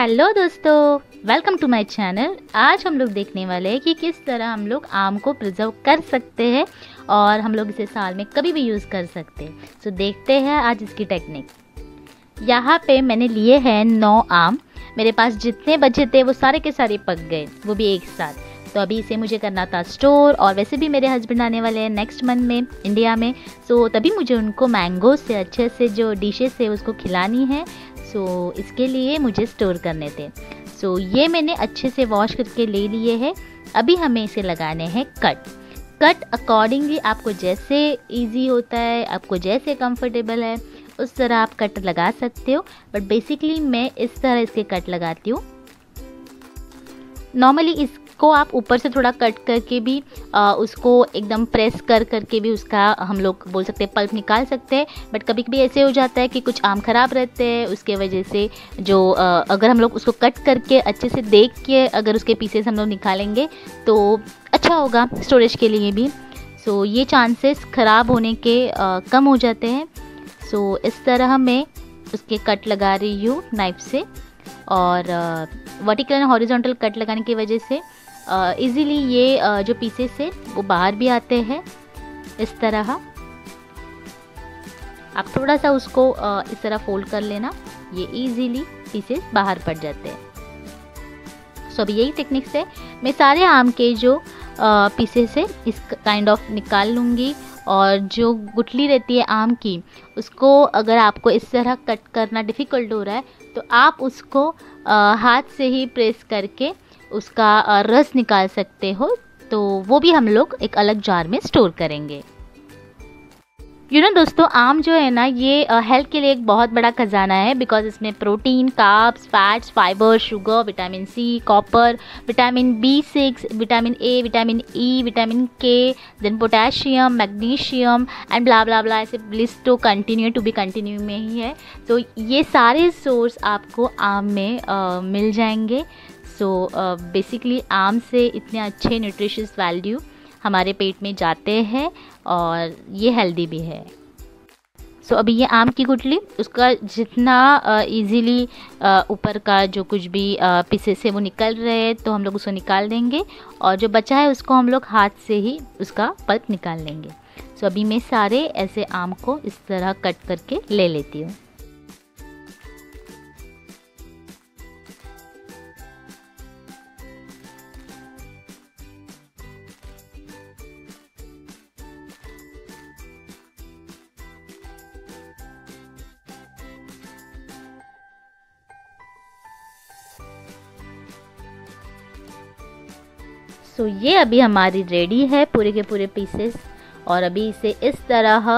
Hello दोस्तों welcome to my channel आज हम लोग देखने वाले हैं कि किस तरह हम लोग आम को प्रिजर्व कर सकते हैं और हम लोग इसे साल में कभी भी यूज़ कर सकते हैं। सो so, देखते हैं आज इसकी टेक्निक यहाँ पे मैंने लिए हैं नौ आम। मेरे पास जितने बचे थे वो सारे के सारे पक गए वो भी एक साथ। तो अभी इसे मुझे करना था स्टोर और वैसे भी मेरे हस्बैंड आने वाले हैं नेक्स्ट मंथ में इंडिया में। सो तभी मुझे उनको मैंगो से अच्छे से जो डिशेस है उसको खिलानी है। सो इसके लिए मुझे स्टोर करने थे। सो ये मैंने अच्छे से वॉश करके ले लिए हैं। अभी हमें इसे लगाने हैं कट कट अकॉर्डिंगली आपको जैसे इजी होता है, आपको जैसे कंफर्टेबल है, उस तरह आप कट लगा सकते हो। बट बेसिकली मैं इस तरह इसके कट लगाती हूँ। नॉर्मली इस इसको आप ऊपर से थोड़ा कट करके भी आ, उसको एकदम प्रेस कर करके भी उसका हम लोग बोल सकते हैं पल्प निकाल सकते हैं। बट कभी कभी ऐसे हो जाता है कि कुछ आम ख़राब रहते हैं उसके वजह से जो आ, अगर हम लोग उसको कट करके अच्छे से देख के अगर उसके पीसेस हम लोग निकालेंगे तो अच्छा होगा स्टोरेज के लिए भी। सो ये चांसेस ख़राब होने के आ, कम हो जाते हैं। सो इस तरह मैं उसके कट लगा रही हूँ नाइफ से। और वर्टिकल एंड हॉरिजॉन्टल कट लगाने की वजह से इजीली ये जो पीसेस है, वो बाहर भी आते हैं, इस तरह। आप थोड़ा सा उसको इस तरह फोल्ड कर लेना, ये इजीली पीसेस बाहर पड़ जाते हैं। सो अभी यही टेक्निक से मैं सारे आम के जो पीसेस है, इस काइंड ऑफ़ निकाल लूँगी और जो गुटली रहती है आम की, उसको अगर आपको इस तरह कट करना डिफ़िकल्ट हो रहा है तो आप उसको हाथ से ही प्रेस करके उसका रस निकाल सकते हो तो वो भी हम लोग एक अलग जार में स्टोर करेंगे। यू you नो know, दोस्तों आम जो है ना ये हेल्थ के लिए एक बहुत बड़ा खजाना है बिकॉज़ इसमें protein carbs fats fibre sugar vitamin C copper vitamin B six vitamin A vitamin E vitamin K then potassium magnesium and blah blah blah ऐसे लिस्ट तो कंटिन्यू टू बी कंटिन्यू में ही है। तो ये सारे सोर्स आपको आम में uh, मिल जाएँगे। सो बेसिकली आम से इतने अच्छे न्यूट्रिशियस वैल्यू हमारे पेट में जाते हैं और ये हेल्दी भी है। सो so, अभी ये आम की गुटली उसका जितना इजीली uh, uh, ऊपर का जो कुछ भी पीसेस uh, से वो निकल रहे हैं तो हम लोग उसको निकाल देंगे और जो बचा है उसको हम लोग हाथ से ही उसका पल्प निकाल लेंगे। सो so, अभी मैं सारे ऐसे आम को इस तरह कट करके ले लेती हूँ। सो ये अभी हमारी रेडी है पूरे के पूरे पीसेस और अभी इसे इस तरह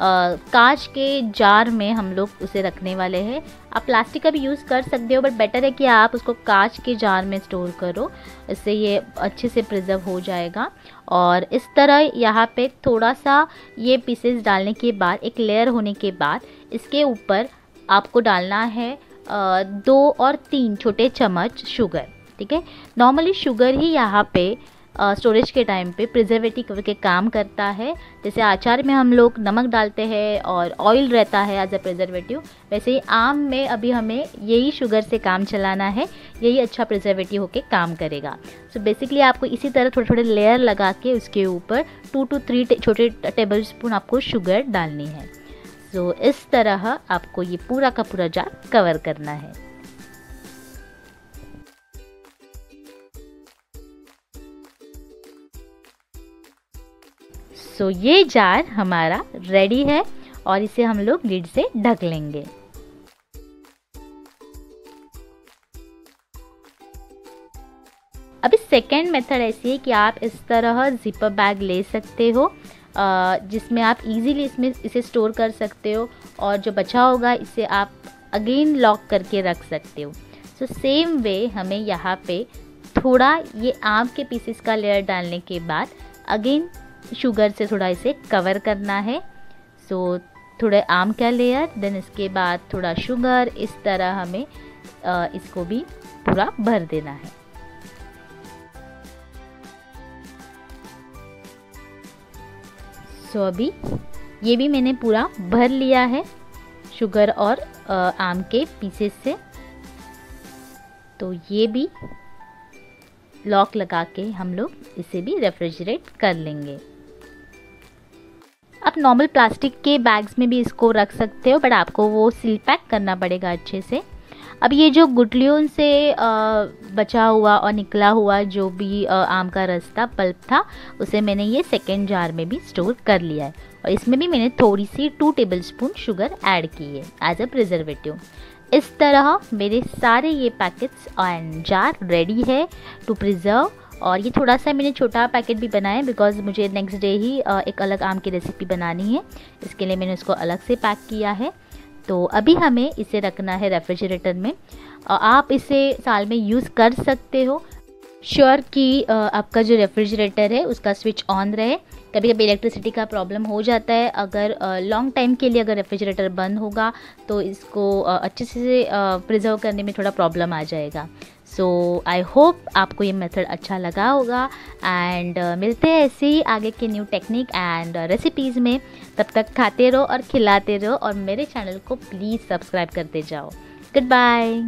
कांच के जार में हम लोग उसे रखने वाले हैं। आप प्लास्टिक का भी यूज़ कर सकते हो बट बेटर है कि आप उसको कांच के जार में स्टोर करो। इससे ये अच्छे से प्रिजर्व हो जाएगा। और इस तरह यहाँ पे थोड़ा सा ये पीसेस डालने के बाद, एक लेयर होने के बाद, इसके ऊपर आपको डालना है दो और तीन छोटे चम्मच शुगर ठीक है? नॉर्मली शुगर ही यहाँ पे स्टोरेज के टाइम पे प्रिजर्वेटिव के काम करता है। जैसे आचार में हम लोग नमक डालते हैं और ऑयल रहता है एज अ प्रिजर्वेटिव वैसे ही आम में अभी हमें यही शुगर से काम चलाना है यही अच्छा प्रिजर्वेटिव होके काम करेगा। सो so बेसिकली आपको इसी तरह थोड़े थोड़े लेयर लगा के उसके ऊपर टू टू थ्री छोटे टेबल स्पून आपको शुगर डालनी है। सो so, इस तरह आपको ये पूरा का पूरा जार कवर करना है। सो ये जार हमारा रेडी है और इसे हम लोग लिड से ढक लेंगे। अभी सेकेंड मेथड ऐसी है कि आप इस तरह जिपर बैग ले सकते हो जिसमें आप इजीली इसमें इसे स्टोर कर सकते हो और जो बचा होगा इसे आप अगेन लॉक करके रख सकते हो। सो सेम वे हमें यहाँ पे थोड़ा ये आम के पीसेस का लेयर डालने के बाद अगेन शुगर से थोड़ा इसे कवर करना है। सो थोड़े आम का लेयर देन इसके बाद थोड़ा शुगर, इस तरह हमें इसको भी पूरा भर देना है। सो अभी ये भी मैंने पूरा भर लिया है, शुगर और आम के पीसेस से। तो ये भी लॉक लगा के हम लोग इसे भी रेफ्रिजरेट कर लेंगे। आप नॉर्मल प्लास्टिक के बैग्स में भी इसको रख सकते हो बट आपको वो सील पैक करना पड़ेगा अच्छे से। अब ये जो गुटलियों से बचा हुआ और निकला हुआ जो भी आम का रस था पल्प था, उसे मैंने ये सेकेंड जार में भी स्टोर कर लिया है। और इसमें भी मैंने थोड़ी सी two tablespoon sugar add की है एज अ प्रिजर्वेटिव इस तरह मेरे सारे ये पैकेट्स एंड जार रेडी है टू प्रिज़र्व और ये थोड़ा सा मैंने छोटा पैकेट भी बनाया बिकॉज़ मुझे नेक्स्ट डे ही एक अलग आम की रेसिपी बनानी है। इसके लिए मैंने उसको अलग से पैक किया है। तो अभी हमें इसे रखना है रेफ्रिजरेटर में। आप इसे साल में यूज़ कर सकते हो। श्योर कि आपका जो रेफ्रिजरेटर है, उसका स्विच ऑन रहे। कभी कभी इलेक्ट्रिसिटी का प्रॉब्लम हो जाता है। अगर लॉन्ग टाइम के लिए अगर रेफ्रिजरेटर बंद होगा तो इसको अच्छे से प्रिजर्व करने में थोड़ा प्रॉब्लम आ जाएगा। सो आई होप आपको ये मेथड अच्छा लगा होगा एंड uh, मिलते हैं ऐसे ही आगे के न्यू टेक्निक एंड रेसिपीज़ में। तब तक खाते रहो और खिलाते रहो और मेरे चैनल को प्लीज़ सब्सक्राइब करते जाओ। Good bye